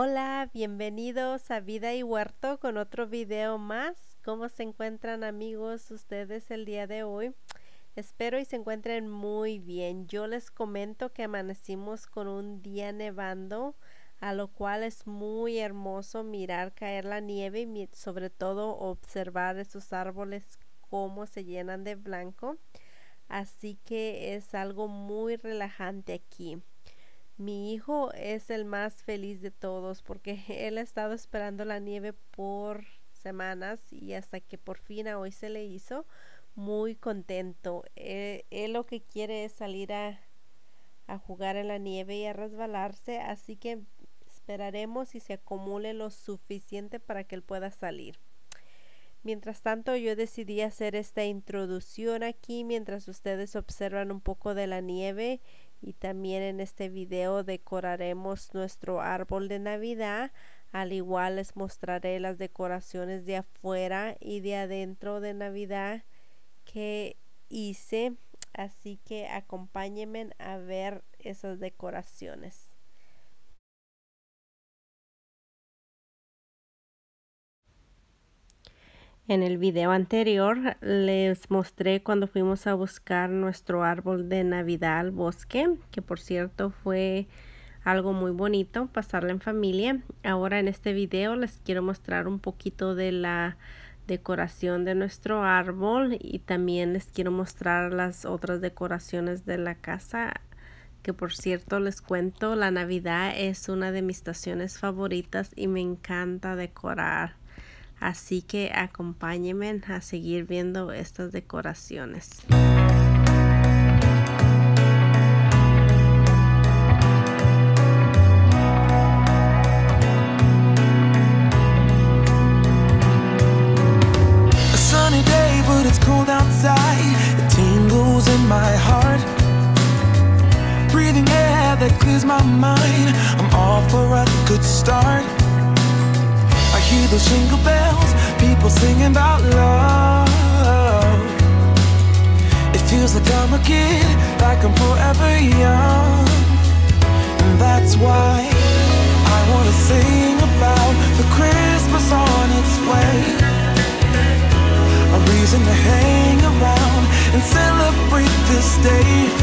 Hola, bienvenidos a Vida y Huerto con otro video más. ¿Cómo se encuentran amigos ustedes el día de hoy? Espero y se encuentren muy bien. Yo les comento que amanecimos con un día nevando, a lo cual es muy hermoso mirar caer la nieve y sobre todo observar esos árboles cómo se llenan de blanco. Así que es algo muy relajante aquí. Mi hijo es el más feliz de todos porque él ha estado esperando la nieve por semanas y hasta que por fin a hoy se le hizo muy contento. Él, él lo que quiere es salir a, a jugar en la nieve y a resbalarse, así que esperaremos y se acumule lo suficiente para que él pueda salir. Mientras tanto, yo decidí hacer esta introducción aquí mientras ustedes observan un poco de la nieve y también en este video decoraremos nuestro árbol de navidad. Al igual les mostraré las decoraciones de afuera y de adentro de navidad que hice. Así que acompáñenme a ver esas decoraciones En el video anterior les mostré cuando fuimos a buscar nuestro árbol de Navidad al bosque, que por cierto fue algo muy bonito pasarla en familia. Ahora en este video les quiero mostrar un poquito de la decoración de nuestro árbol y también les quiero mostrar las otras decoraciones de la casa que por cierto les cuento la navidad es una de mis estaciones favoritas y me encanta decorar Así que acompáñenme a seguir viendo estas decoraciones. A sunny day, but it's cold outside. It tingles in my heart. Breathing air that clears my mind. I'm all for a good start. Hear those jingle bells, people singing about love. It feels like I'm a kid, like I'm forever young. And that's why I wanna sing about the Christmas on its way. A reason to hang around and celebrate this day.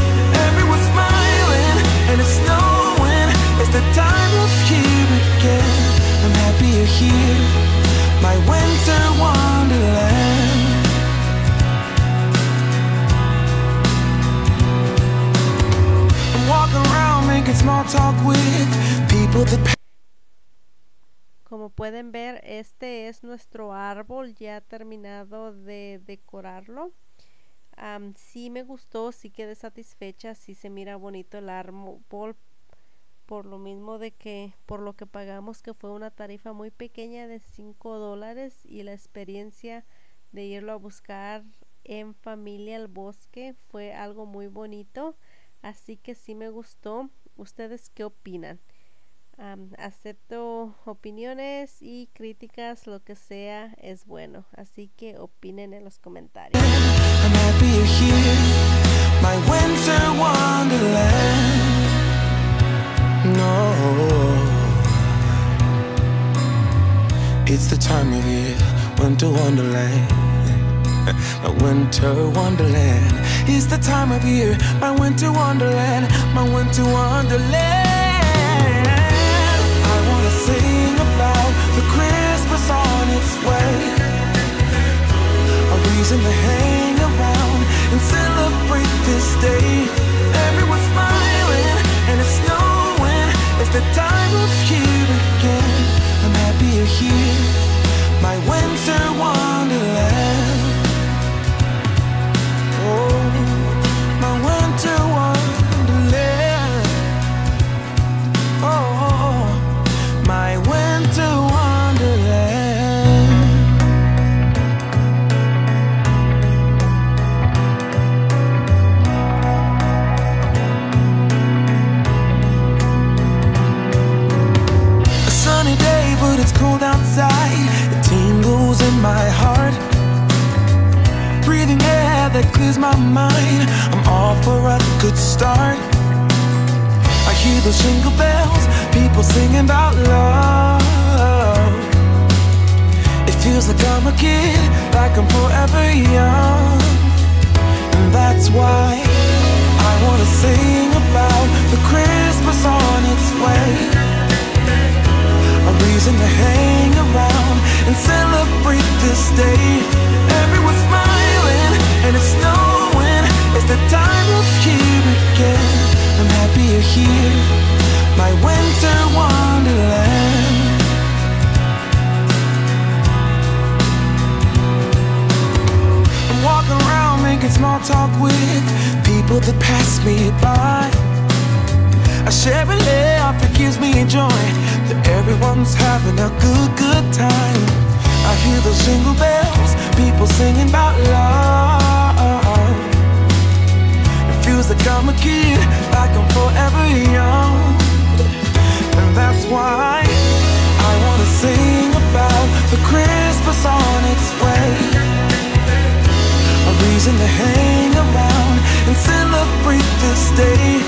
Como pueden ver, este es nuestro árbol ya terminado de decorarlo. Um, sí me gustó, sí quedé satisfecha, sí se mira bonito el árbol, por lo mismo de que por lo que pagamos que fue una tarifa muy pequeña de 5 dólares y la experiencia de irlo a buscar en familia al bosque fue algo muy bonito así que sí me gustó. Ustedes qué opinan acepto opiniones y críticas lo que sea es bueno. Así que opinen en los comentarios. No, it's the time of year, winter wonderland. My winter wonderland. It's the time of year, my winter winter wonderland. I wanna sing about the Christmas on its way. A reason to hang around and celebrate this day. My mind. I'm all for a good start. I hear those jingle bells, people singing about love. It feels like I'm a kid, like I'm forever young. And that's why I wanna sing about the Christmas on its way. A reason to hang around and celebrate this day. Time of year again. I'm happy here, my winter wonderland. I'm walking around making small talk with people that pass me by. A laugh, it gives me joy that everyone's having a good, good time. I hear those jingle bells, people singing about love. I'm a kid, like I'm forever young. And that's why I wanna sing about the Christmas on its way. A reason to hang around and celebrate this day.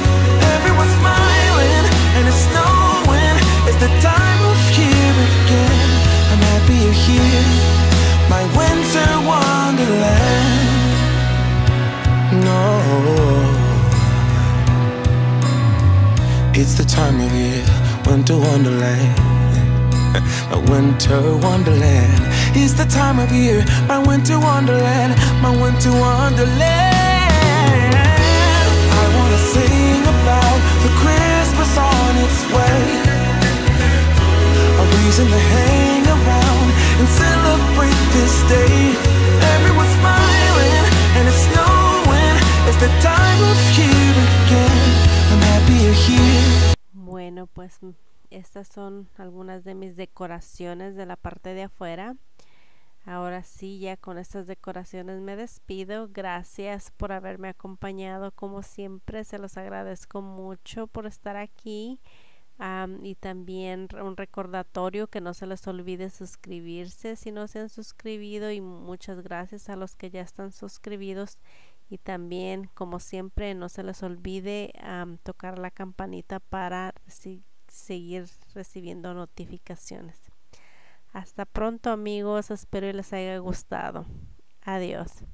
Everyone's smiling and it's snowing. It's the time of year again. I'm happy you're here, my winter wonderland. No, it's the time of year, winter wonderland. My winter wonderland is the time of year. My winter wonderland, my winter wonderland. Pues mm, estas son algunas de mis decoraciones de la parte de afuera. Ahora sí, ya con estas decoraciones me despido. Gracias por haberme acompañado. Como siempre, se los agradezco mucho por estar aquí. Y también un recordatorio que no se les olvide suscribirse si no se han suscribido. Y muchas gracias a los que ya están suscribidos. Y también, como siempre, no se les olvide tocar la campanita para si- seguir recibiendo notificaciones. Hasta pronto amigos, espero les haya gustado. Adiós.